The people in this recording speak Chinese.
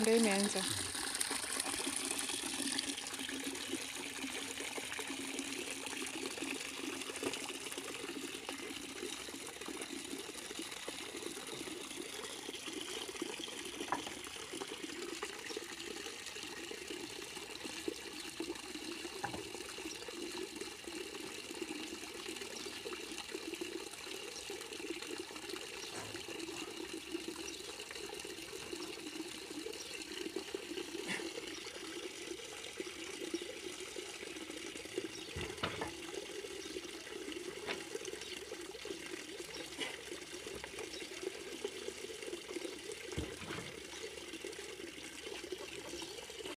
Ndio imeanza.